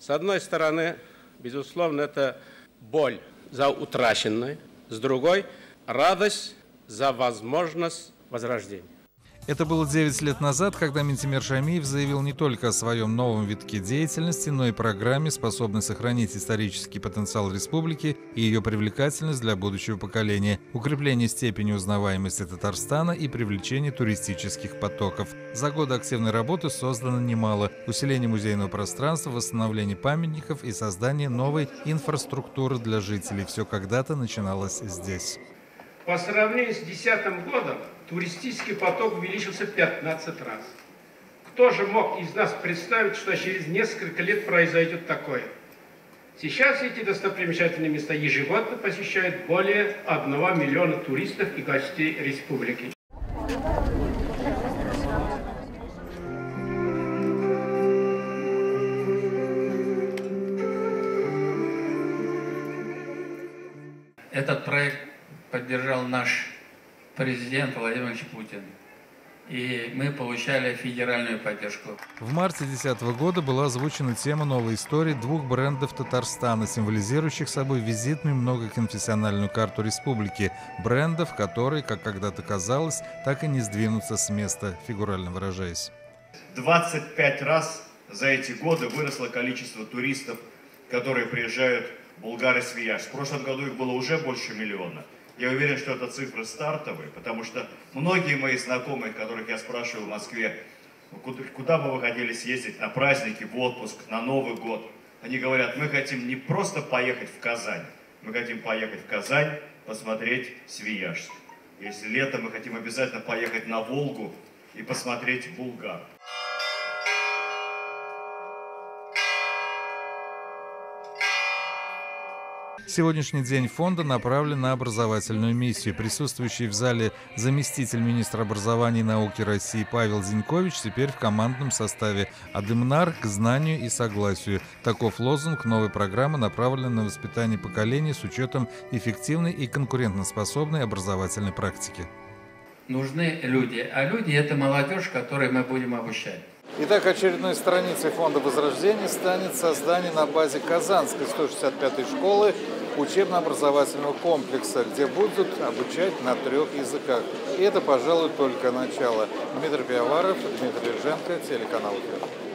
С одной стороны, безусловно, это боль за утраченное, с другой – радость за возможность возрождения. Это было 9 лет назад, когда Ментимир Шамиев заявил не только о своем новом витке деятельности, но и программе, способной сохранить исторический потенциал республики и ее привлекательность для будущего поколения, укрепление степени узнаваемости Татарстана и привлечение туристических потоков. За годы активной работы создано немало. Усиление музейного пространства, восстановление памятников и создание новой инфраструктуры для жителей. Все когда-то начиналось здесь. По сравнению с 2010 годом туристический поток увеличился 15 раз. Кто же мог из нас представить, что через несколько лет произойдет такое? Сейчас эти достопримечательные места ежегодно посещают более 1 миллиона туристов и гостей республики. Этот проект поддержал наш президент Владимир Путин. И мы получали федеральную поддержку. В марте 2010 года была озвучена тема новой истории двух брендов Татарстана, символизирующих собой визитную многоконфессиональную карту республики. Брендов, которые, как когда-то казалось, так и не сдвинутся с места, фигурально выражаясь. 25 раз за эти годы выросло количество туристов, которые приезжают в Булгар-Свияж. В прошлом году их было уже больше миллиона. Я уверен, что это цифры стартовые, потому что многие мои знакомые, которых я спрашиваю в Москве, куда, куда бы вы хотели съездить на праздники, в отпуск, на Новый год, они говорят, мы хотим не просто поехать в Казань, мы хотим поехать в Казань, посмотреть Свияжск. Если летом мы хотим обязательно поехать на Волгу и посмотреть Булгар. Сегодняшний день фонда направлен на образовательную миссию. Присутствующий в зале заместитель министра образования и науки России Павел Зинькович теперь в командном составе «Адымнар к знанию и согласию». Таков лозунг новой программы, направленной на воспитание поколений с учетом эффективной и конкурентоспособной образовательной практики. Нужны люди, а люди – это молодежь, которой мы будем обучать. Итак, очередной страницей Фонда Возрождения станет создание на базе Казанской 165-й школы учебно-образовательного комплекса, где будут обучать на трех языках. И это, пожалуй, только начало. Дмитрий Пиаваров, Дмитрий Реженко, телеканал «Эфир».